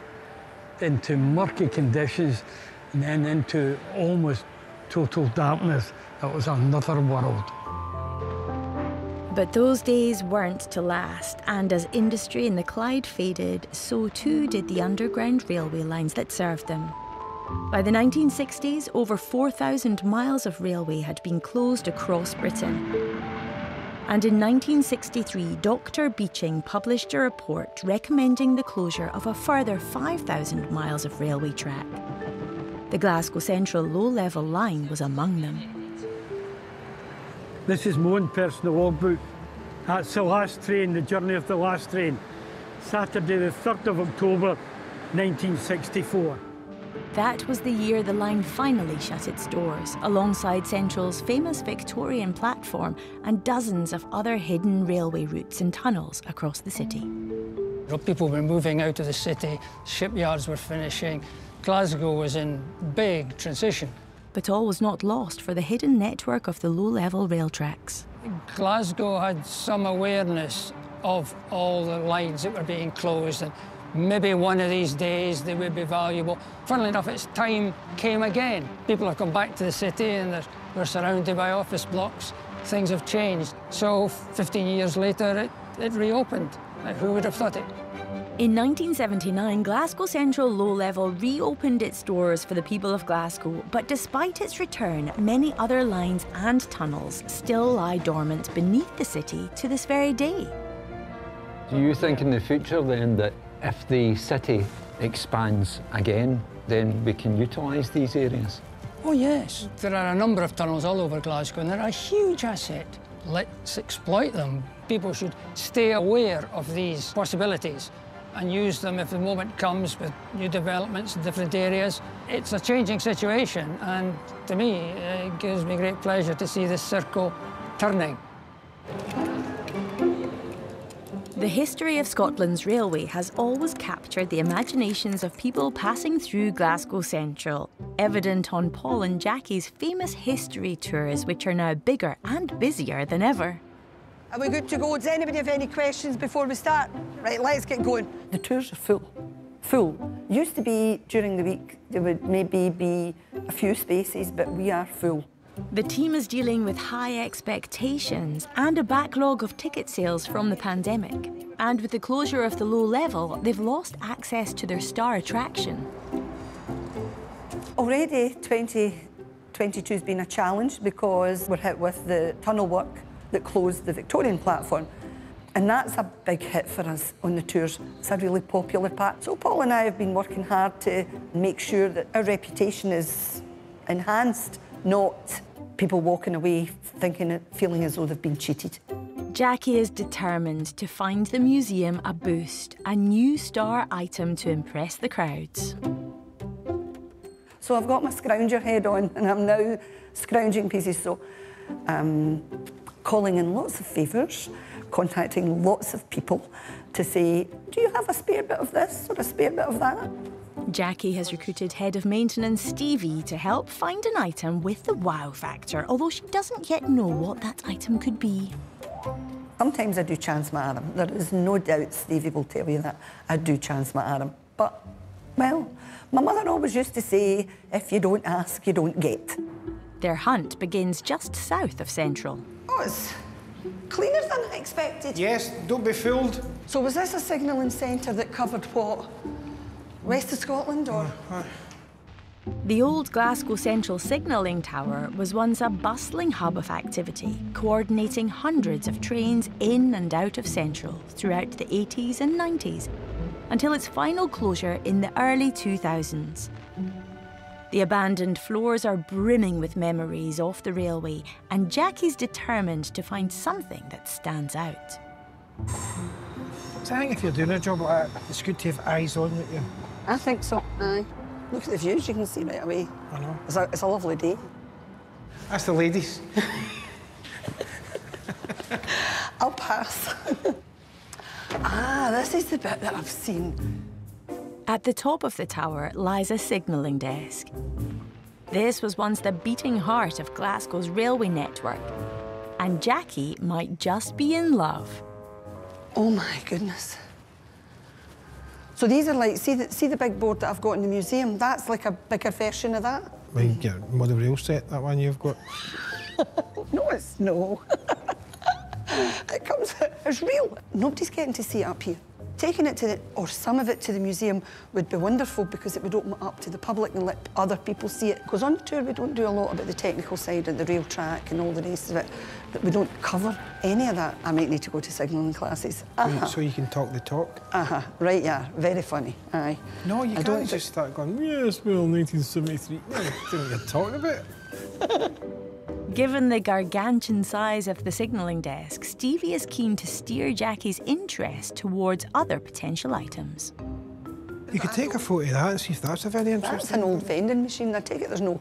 into murky conditions, and then into almost total darkness. It was another world. But those days weren't to last, and as industry in the Clyde faded, so too did the underground railway lines that served them. By the 1960s, over 4,000 miles of railway had been closed across Britain. And in 1963, Dr. Beeching published a report recommending the closure of a further 5,000 miles of railway track. The Glasgow Central low level line was among them. This is my own personal logbook. That's the last train, the journey of the last train. Saturday, the 3rd of October, 1964. That was the year the line finally shut its doors, alongside Central's famous Victorian platform and dozens of other hidden railway routes and tunnels across the city. People were moving out of the city, shipyards were finishing, Glasgow was in big transition. But all was not lost for the hidden network of the low level rail tracks. Glasgow had some awareness of all the lines that were being closed and maybe one of these days they would be valuable. Funnily enough, its time came again. People have come back to the city and they're, they're surrounded by office blocks. Things have changed. So 15 years later, it, it reopened. Who would have thought it? In 1979, Glasgow Central Low Level reopened its doors for the people of Glasgow, but despite its return, many other lines and tunnels still lie dormant beneath the city to this very day. Do you think in the future then that if the city expands again, then we can utilise these areas? Oh, yes. There are a number of tunnels all over Glasgow, and they're a huge asset. Let's exploit them. People should stay aware of these possibilities and use them if the moment comes with new developments in different areas. It's a changing situation, and to me, it gives me great pleasure to see this circle turning. The history of Scotland's railway has always captured the imaginations of people passing through Glasgow Central, evident on Paul and Jackie's famous history tours, which are now bigger and busier than ever. Are we good to go? Does anybody have any questions before we start? Right, let's get going. The tours are full. Full. Used to be during the week, there would maybe be a few spaces, but we are full. The team is dealing with high expectations and a backlog of ticket sales from the pandemic. And with the closure of the low level, they've lost access to their star attraction. Already 2022 has been a challenge because we're hit with the tunnel work that closed the Victorian platform. And that's a big hit for us on the tours. It's a really popular part. So Paul and I have been working hard to make sure that our reputation is enhanced, not people walking away thinking, feeling as though they've been cheated. Jackie is determined to find the museum a boost, a new star item to impress the crowds. So I've got my scrounger head on and I'm now scrounging pieces. So um, calling in lots of favours, contacting lots of people to say, do you have a spare bit of this or a spare bit of that? Jackie has recruited head of maintenance Stevie to help find an item with the wow factor, although she doesn't yet know what that item could be. Sometimes I do chance my arm. There is no doubt Stevie will tell you that. I do chance my arm. But Well, my mother always used to say, if you don't ask, you don't get. Their hunt begins just south of Central. Oh, it's cleaner than I expected. Yes, don't be fooled. So was this a signalling centre that covered what? West of Scotland or? Uh-huh. The old Glasgow Central Signalling Tower was once a bustling hub of activity, coordinating hundreds of trains in and out of Central throughout the 80s and 90s, until its final closure in the early 2000s. The abandoned floors are brimming with memories off the railway, and Jackie's determined to find something that stands out. So I think if you're doing a job like that, it's good to have eyes on you. I think so, aye. Look at the views you can see right away. I know. It's a, it's a lovely day. That's the ladies. I'll pass. ah, this is the bit that I've seen. At the top of the tower lies a signalling desk. This was once the beating heart of Glasgow's railway network, and Jackie might just be in love. Oh my goodness. So these are like, see the, see the big board that I've got in the museum? That's like a bigger version of that? Well, you get a model rail set, that one you've got. No, it's no. it comes, it's real. Nobody's getting to see it up here. Taking it to, the, or some of it to the museum would be wonderful because it would open it up to the public and let other people see it. Because on the tour we don't do a lot about the technical side and the rail track and all the rest of it. But we don't cover any of that. I might need to go to signalling classes. Uh-huh. So you can talk the talk. Uh-huh. Right, yeah. Very funny. Aye. No, you I can't just start going, yes, well, 1973. No, you don't know what you're talking about. Given the gargantuan size of the signalling desk, Stevie is keen to steer Jackie's interest towards other potential items. You could take a photo of that and see if that's of any interest. That's an old vending machine. I take it there's no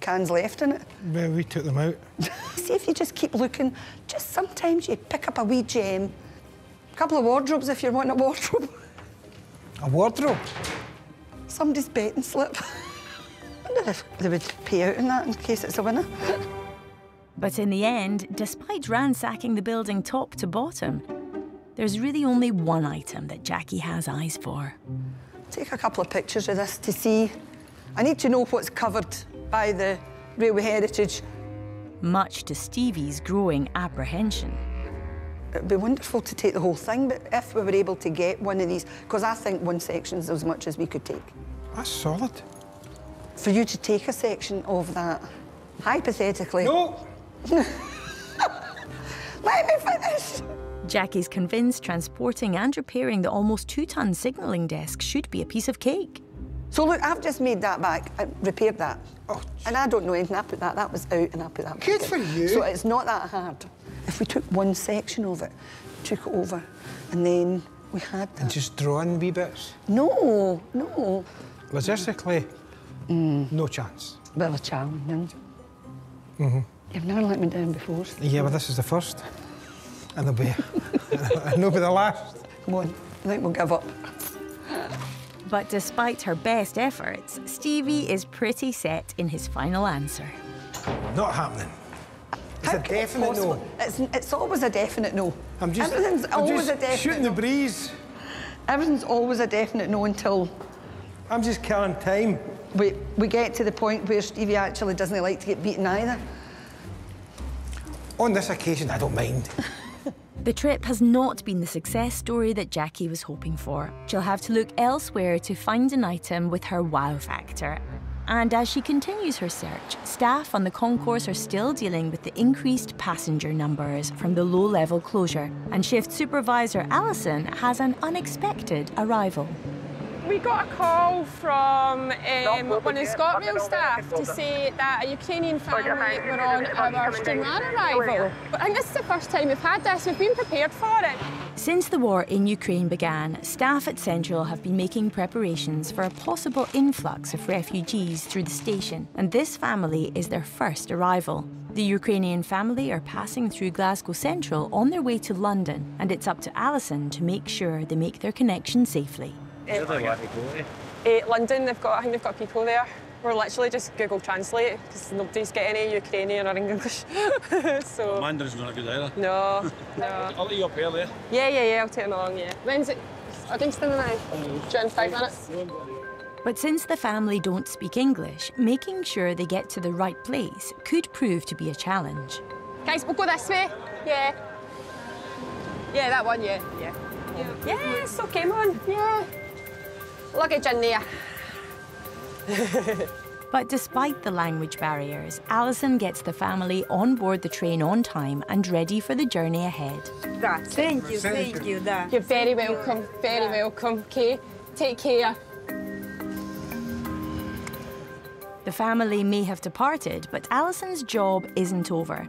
cans left in it. Well, we took them out. See if you just keep looking, just sometimes you pick up a wee gem. A couple of wardrobes if you're wanting a wardrobe. A wardrobe? Somebody's betting slip. I wonder if they would pay out in that in case it's a winner. But in the end, despite ransacking the building top to bottom, there's really only one item that Jackie has eyes for. Take a couple of pictures of this to see. I need to know what's covered by the Railway Heritage. Much to Stevie's growing apprehension. It'd be wonderful to take the whole thing, but if we were able to get one of these, because I think one section's as much as we could take. That's solid. For you to take a section of that, hypothetically. No! Let me finish! Jackie's convinced transporting and repairing the almost two-ton signalling desk should be a piece of cake. So look, I've just made that back, I repaired that. Oh, and I don't know anything, I put that, that was out and I put that Good back for you. So it's not that hard. If we took one section of it, took it over, and then we had that. And just draw in wee bits. No, no. Logistically, no chance. Bit of a challenge. Mm-hmm. You've never let me down before. Yeah, but this is the first. And there'll be, and it'll be the last. Come on, I think we'll give up. But despite her best efforts, Stevie is pretty set in his final answer. Not happening. It's a definite Possible. no. It's, it's always a definite no. I'm just, Everything's I'm always just a definite shooting no. the breeze. Everything's always a definite no until I'm just killing time. we, we get to the point where Stevie actually doesn't like to get beaten either. On this occasion, I don't mind. The trip has not been the success story that Jackie was hoping for. She'll have to look elsewhere to find an item with her wow factor. And as she continues her search, staff on the concourse are still dealing with the increased passenger numbers from the low level closure. And shift supervisor Alison has an unexpected arrival. We got a call from um, one of the ScotRail staff to say that a Ukrainian family were on our Stranraer arrival. But I think this is the first time we've had this. We've been prepared for it. Since the war in Ukraine began, staff at Central have been making preparations for a possible influx of refugees through the station, and this family is their first arrival. The Ukrainian family are passing through Glasgow Central on their way to London, and it's up to Alison to make sure they make their connection safely. Eh, London, they've got, I think they've got people there. We're literally just Google Translate because nobody's getting any Ukrainian or English. so Mandarin's not good either. no, no. I'll let you up here there. Yeah, yeah, yeah. I'll take them along. Yeah. When's it? I think it's in the night. During five minutes. But since the family don't speak English, making sure they get to the right place could prove to be a challenge. Guys, we'll go this way. Yeah. Yeah, that one, yeah. Yeah. Yes, okay, come on. Yeah. Luggage in there. But despite the language barriers, Alison gets the family on board the train on time and ready for the journey ahead. Thank you, thank you. You're very welcome, very welcome. Okay, take care. The family may have departed, but Alison's job isn't over.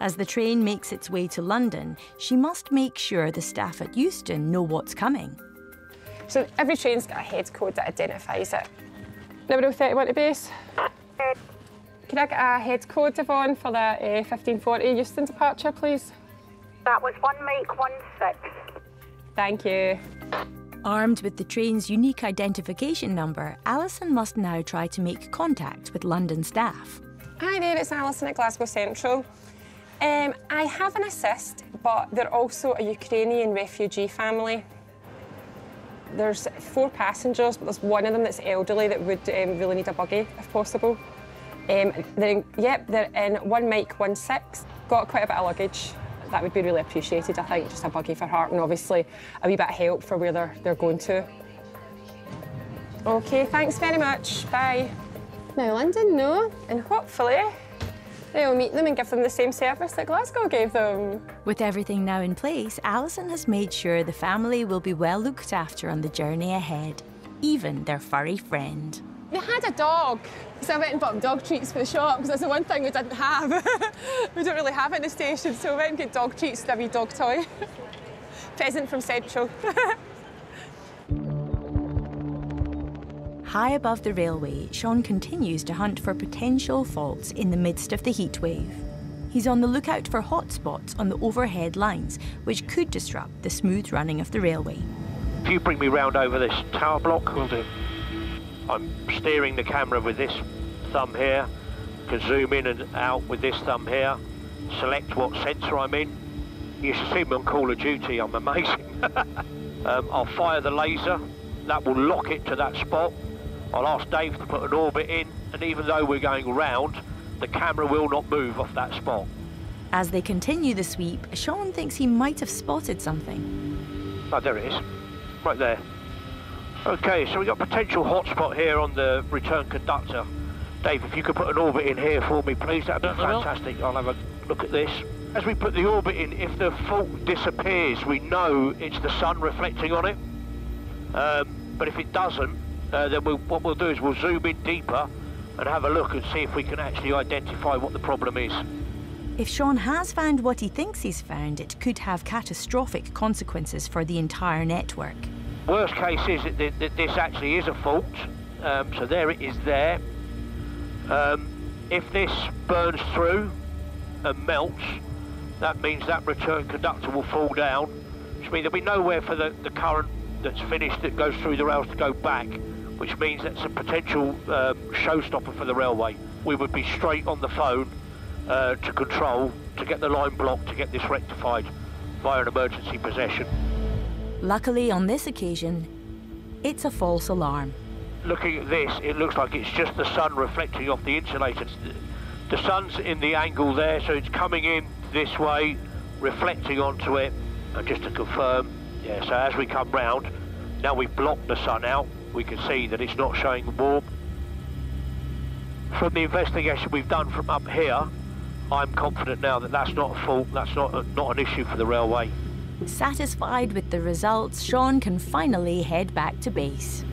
As the train makes its way to London, she must make sure the staff at Euston know what's coming. So every train's got a head code that identifies it. Number 31 to base. Can I get a head code, Yvonne, for the uh, 1540 Euston departure, please? That was one Mike one six. Thank you. Armed with the train's unique identification number, Alison must now try to make contact with London staff. Hi there, it's Alison at Glasgow Central. Um, I have an assist, but they're also a Ukrainian refugee family. There's four passengers, but there's one of them that's elderly that would um, really need a buggy if possible. Um, they're in, yep, they're in one Mike, one six. Got quite a bit of luggage. That would be really appreciated, I think, just a buggy for heart and obviously a wee bit of help for where they're, they're going to. OK, thanks very much. Bye. Now, London, no, and hopefully they'll meet them and give them the same service that Glasgow gave them. With everything now in place, Alison has made sure the family will be well looked after on the journey ahead, even their furry friend. They had a dog, so I went and bought dog treats for the shop because that's the one thing we didn't have. we don't really have it in the station, so I went and got dog treats and a wee dog toy. Present from Central. High above the railway, Sean continues to hunt for potential faults in the midst of the heatwave. He's on the lookout for hotspots on the overhead lines, which could disrupt the smooth running of the railway. If you bring me round over this tower block, we'll do. I'm steering the camera with this thumb here, can zoom in and out with this thumb here, select what sensor I'm in. You should see me on Call of Duty, I'm amazing. um, I'll fire the laser, that will lock it to that spot. I'll ask Dave to put an orbit in, and even though we're going round, the camera will not move off that spot. As they continue the sweep, Sean thinks he might have spotted something. Oh, there it is, right there. Okay, so we've got potential hotspot here on the return conductor. Dave, if you could put an orbit in here for me, please, that'd be fantastic. I'll have a look at this. As we put the orbit in, if the fault disappears, we know it's the sun reflecting on it. Um, but if it doesn't, uh, then we'll, what we'll do is we'll zoom in deeper and have a look and see if we can actually identify what the problem is. If Sean has found what he thinks he's found, it could have catastrophic consequences for the entire network. Worst case is that, th- that this actually is a fault, um, so there it is there. Um, if this burns through and melts, that means that return conductor will fall down, which means there'll be nowhere for the, the current that's finished that goes through the rails to go back, which means that's a potential um, showstopper for the railway. We would be straight on the phone uh, to control to get the line blocked to get this rectified via an emergency possession. Luckily, on this occasion, it's a false alarm. Looking at this, it looks like it's just the sun reflecting off the insulators. The sun's in the angle there, so it's coming in this way, reflecting onto it. And just to confirm, yeah, so as we come round, now we've blocked the sun out, we can see that it's not showing warm. From the investigation we've done from up here, I'm confident now that that's not a fault, that's not, a, not an issue for the railway. Satisfied with the results, Sean can finally head back to base.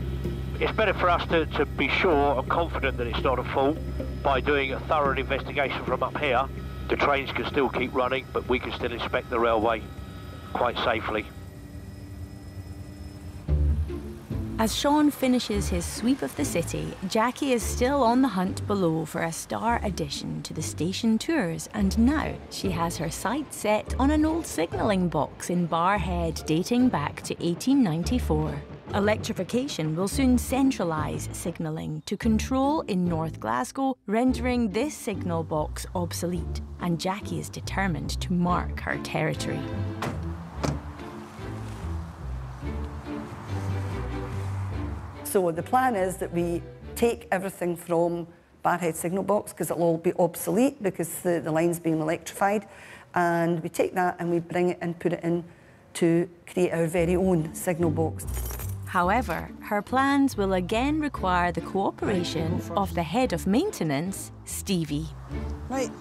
It's better for us to, to be sure and confident that it's not a fault by doing a thorough investigation from up here. The trains can still keep running, but we can still inspect the railway quite safely. As Sean finishes his sweep of the city, Jackie is still on the hunt below for a star addition to the station tours, and now she has her sights set on an old signalling box in Barrhead dating back to 1894. Electrification will soon centralise signalling to control in North Glasgow, rendering this signal box obsolete, and Jackie is determined to mark her territory. So the plan is that we take everything from Barrhead signal box because it'll all be obsolete because the, the line's being electrified. And we take that and we bring it and put it in to create our very own signal box. However, her plans will again require the cooperation of the head of maintenance, Stevie. Right.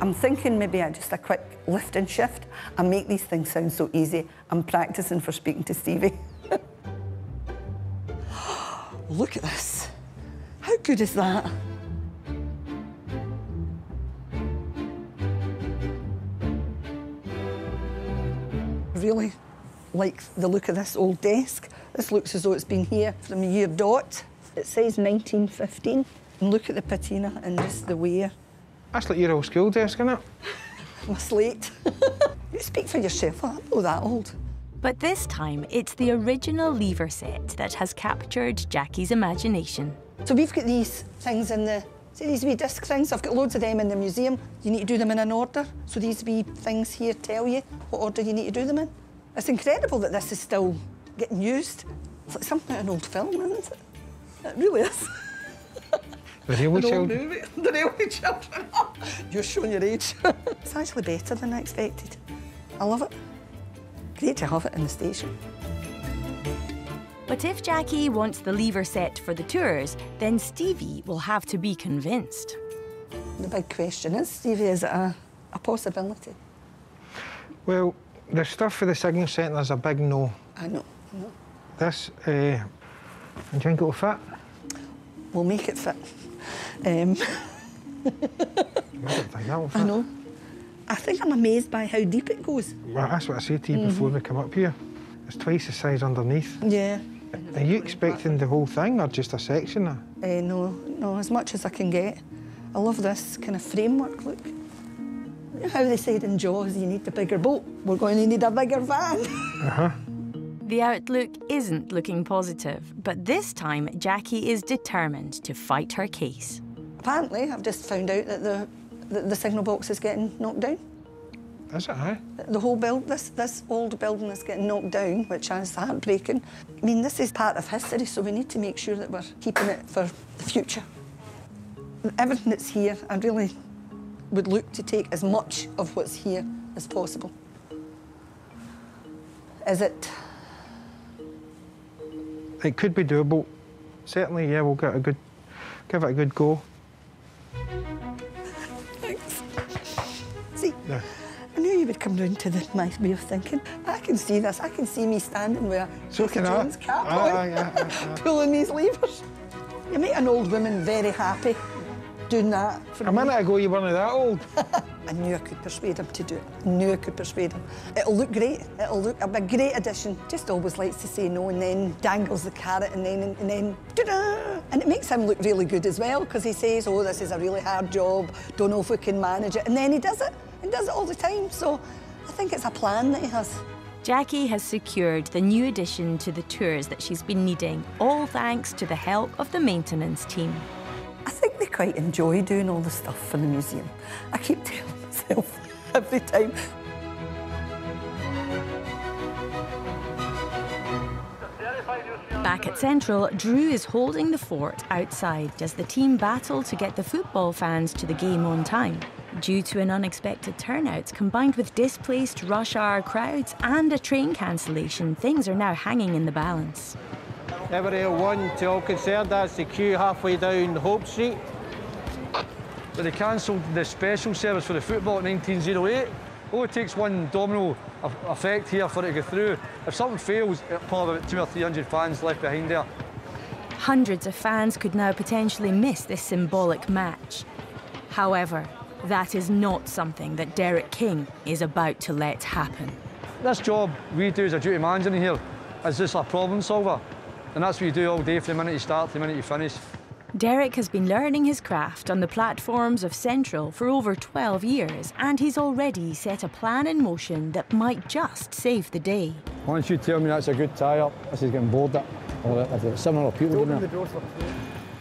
I'm thinking maybe I just a quick lift and shift and make these things sound so easy. I'm practicing for speaking to Stevie. Look at this. How good is that? Really like the look of this old desk. This looks as though it's been here from a year dot. It says 1915. And look at the patina and just the wear. That's like your old school desk, isn't it? My slate. you speak for yourself. I'm not that old. But this time, it's the original lever set that has captured Jackie's imagination. So we've got these things in the, see these wee disc things? I've got loads of them in the museum. You need to do them in an order. So these wee things here tell you what order you need to do them in. It's incredible that this is still getting used. It's like something out of an old film, isn't it? It really is. The railway An old children. movie. The railway children. You're showing your age. it's actually better than I expected. I love it. Great to have it in the station. But if Jackie wants the lever set for the tours, then Stevie will have to be convinced. The big question is, Stevie, is it a, a possibility? Well, the stuff for the signal centre's a big no. I know. I know. This, uh, do you think it'll fit? We'll make it fit. Um, I don't think that'll fit. I know. I think I'm amazed by how deep it goes. Well, that's what I said to you before we come up here. It's twice the size underneath. Yeah. Are you expecting the whole thing or just a section? Of? Uh, no, no, as much as I can get. I love this kind of framework, look. You know how they said in Jaws, you need a bigger boat. We're going to need a bigger van. Uh-huh. The outlook isn't looking positive, but this time Jackie is determined to fight her case. Apparently, I've just found out that the, the, the signal box is getting knocked down. Is it, aye? The whole build, this, this old building is getting knocked down, which is heartbreaking. I mean, this is part of history, so we need to make sure that we're keeping it for the future. Everything that's here, I really would look to take as much of what's here as possible. Is it? It could be doable. Certainly, yeah, we'll get a good, give it a good go. Yeah. I knew you would come round to the, my way of thinking. I can see this. I can see me standing with a So I. Jones cap Aye, on, aye, aye. pulling these levers. You make an old woman very happy doing that. For A me. minute ago, you weren't that old. I knew I could persuade him to do it. I knew I could persuade him. It'll look great. It'll look a big, great addition. Just always likes to say no and then dangles the carrot and then and then! And it makes him look really good as well because he says, "Oh, this is a really hard job. Don't know if we can manage it." And then he does it and does it all the time. So I think it's a plan that he has. Jackie has secured the new addition to the tours that she's been needing, all thanks to the help of the maintenance team. I think they quite enjoy doing all the stuff for the museum. I keep telling myself every time. Back at Central, Drew is holding the fort outside as the team battle to get the football fans to the game on time. Due to an unexpected turnout, combined with displaced rush hour crowds and a train cancellation, things are now hanging in the balance. Everett one to all concerned, that's the queue halfway down Hope Street. But they cancelled the special service for the football in 1908. Oh, it takes one domino effect here for it to go through. If something fails, it'll probably about two or three hundred fans left behind there. Hundreds of fans could now potentially miss this symbolic match. However, that is not something that Derek King is about to let happen. This job we do as a duty manager in here is just a problem solver. And that's what you do all day from the minute you start to the minute you finish. Derek has been learning his craft on the platforms of Central for over 12 years, and he's already set a plan in motion that might just save the day. Once you tell me that's a good tie-up, this is getting bored up. Or if there's similar people doing it.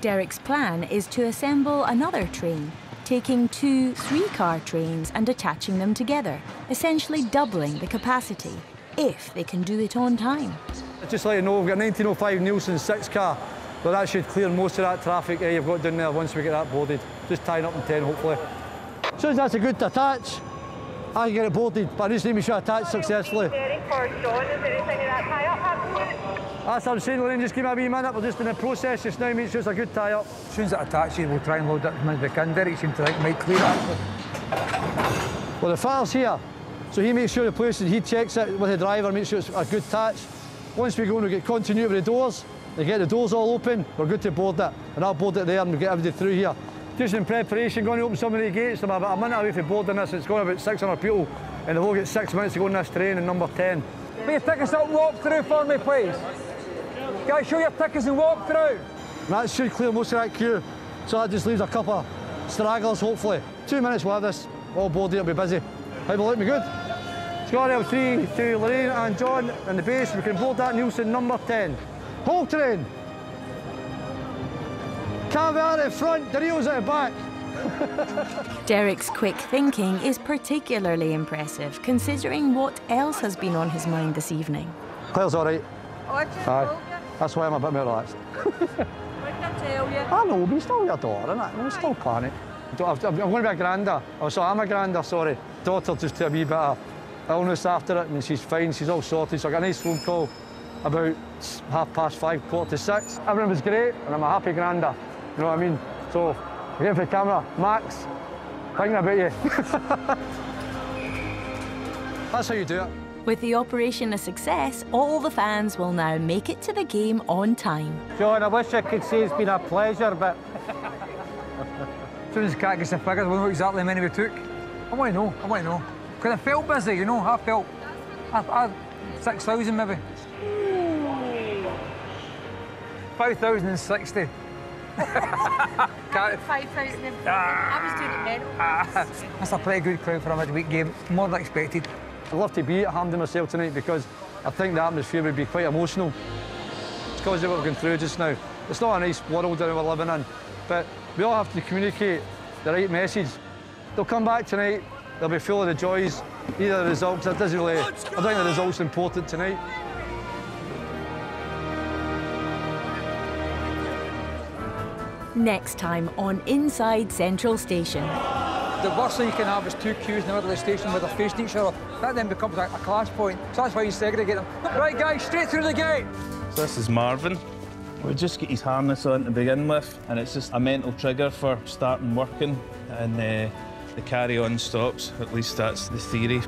Derek's plan is to assemble another train, taking two three car trains and attaching them together, essentially doubling the capacity, if they can do it on time. Just let you know, we've got 1905 Neilston 6 car, but that should clear most of that traffic eh, you've got down there once we get that boarded. Just tying up in 10 hopefully. As soon as that's a good attach, I can get it boarded, but I just need to be sure I attach successfully. That's what I'm saying, just give me a wee minute, we're just in the process just now, make sure it's a good tie-up. As soon as it attaches, we'll try and load it as much as we can. Derek seemed to think might clear it. Well, the file's here, so he makes sure the place, he checks it with the driver, makes sure it's a good touch. Once we go and we get continuity with the doors, they get the doors all open, we're good to board it. And I'll board it there and we get everybody through here. Just in preparation, going to open some of the gates. I'm about a minute away from boarding this, it's going about 600 people, and they've all got six minutes to go on this train in number 10. Will you take us up walk through for me, please? Guys, show your tickets and walk through. That should clear most of that queue. So that just leaves a couple of stragglers, hopefully. Two minutes we'll have this all boarded, it'll be busy. How will it me good? Scott L3 to Lorraine and John in the base. We can board that Neilston number 10. Whole train. Caviar at front, the reels at the back. Derek's quick thinking is particularly impressive, considering what else has been on his mind this evening. Claire's all right. Oh, I just Aye. You. That's why I'm a bit more relaxed. I you? Know, but you still your daughter, innit? We're still planning. I'm going to be a granda. Oh, so I'm a granda, sorry. Daughter just to a wee bit of illness after it, and she's fine, she's all sorted. So I got a nice phone call about half past five, quarter to six. Everything was great, and I'm a happy granda. You know what I mean? So, again for the camera, Max, thinking about you. That's how you do it. With the operation a success, all the fans will now make it to the game on time. John, I wish I could say it's been a pleasure, but As soon as Cat gets the figures, we'll know exactly how many we took. I want to know, I want to know. Because I felt busy, you know, I felt, I, I, 6,000 maybe. 5,060. Cat- 5,000 Ah. I was doing it mental. Ah, That's a pretty good crowd for a midweek game, more than expected. I'd love to be at Hampden myself tonight because I think the atmosphere would be quite emotional. It's because of what we're going through just now. It's not a nice world that we're living in, but we all have to communicate the right message. They'll come back tonight, they'll be full of the joys, either the results, it doesn't really, I think the results are important tonight. Next time on Inside Central Station. The worst thing you can have is two queues in the middle of the station where they're facing each other. That then becomes a, a clash point. So that's why you segregate them. Right, guys, straight through the gate. So this is Marvin. We just get his harness on to begin with, and it's just a mental trigger for starting working, and uh, the carry on stops. At least that's the theory.